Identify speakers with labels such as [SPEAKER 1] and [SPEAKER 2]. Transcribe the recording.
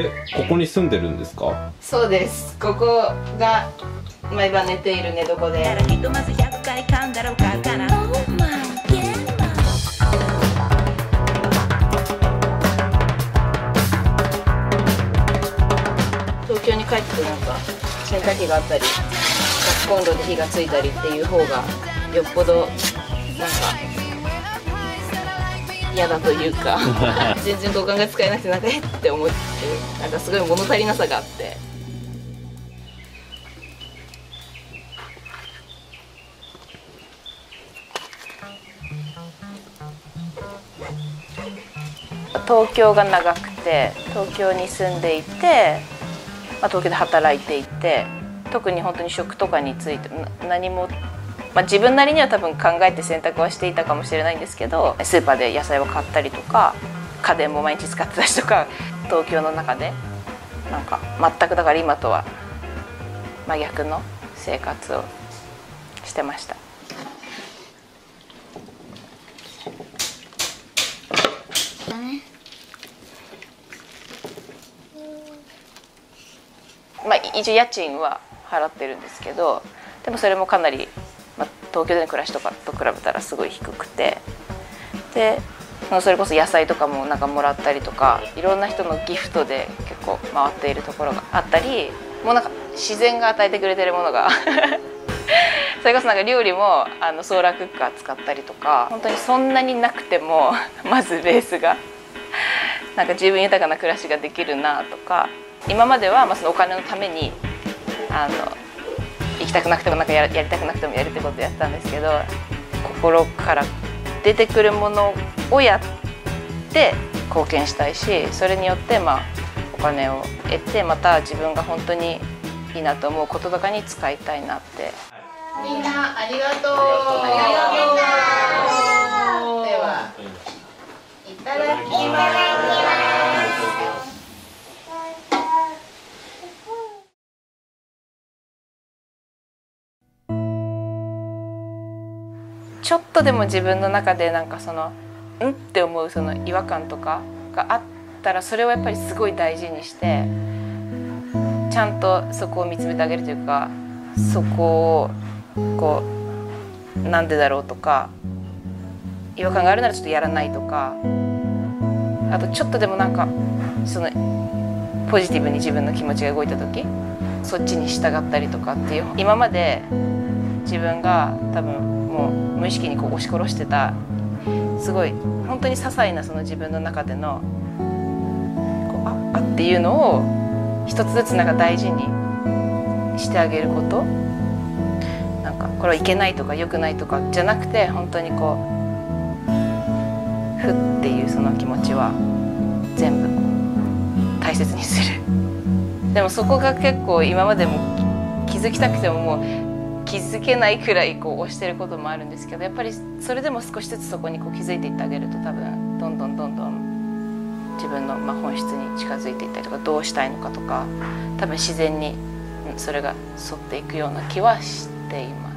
[SPEAKER 1] えここに住んでるんですか？
[SPEAKER 2] そうです。ここが毎晩寝ている寝床で。
[SPEAKER 3] ひとまず100回噛んだら受かるかな
[SPEAKER 2] 東京に帰ってなんか。洗濯機があったりガスコンロで火がついたりっていう方がよっぽどなんか嫌だというか 全然五感が使えなくてなんかえって思ってなんかすごい物足りなさがあって。東京が長くて東京に住んでいて、まあ、東京で働いていて特に本当に食とかについて何も、まあ、自分なりには多分考えて選択はしていたかもしれないんですけどスーパーで野菜を買ったりとか家電も毎日使ってたりとか 東京の中でなんか全くだから今とは真逆の生活をしてました。まあ、一応家賃は払ってるんですけどでもそれもかなり、東京での暮らしとかと比べたらすごい低くて。でそれこそ野菜とかもなんかもらったりとかいろんな人のギフトで結構回っているところがあったりもうなんか自然が与えてくれてるものが。それこそなんか料理もあのソーラークッカー使ったりとか本当にそんなになくても まずベースが。なんか十分豊かな暮らしができるなとか。今まではまあそのお金のためにあの行きたくなくてもなんかややりたくなくてもやるってことをやったんですけど心から出てくるものをやって貢献したいしそれによってまあお金を得てまた自分が本当にいいなと思うこととかに使いたいなって。みんなありがとうちょっとでも自分の中でなんかそのんって思うその違和感とかがあったらそれをやっぱりすごい大事にしてちゃんとそこを見つめてあげるというかそこをこうなんでだろうとか違和感があるならちょっとやらないとかあとちょっとでもなんかそのポジティブに自分の気持ちが動いた時そっちに従ったりとかっていう今まで自分が多分もう無意識にこう押し殺してたすごい本当に些細なその自分の中でのこうああっていうのを一つずつなんか大事にしてあげること。なんかこれはいけないとか良くないとかじゃなくて本当にこうふっていうその気持ちは全部大切にする。でもそこが結構今までも気づきたくてももう気づけないくらいこう押してることもあるんですけどやっぱりそれでも少しずつそこにこう気づいていってあげると多分どんどんどんどん自分のま本質に近づいていったりとかどうしたいのかとか多分自然にそれが沿っていくような気はしています。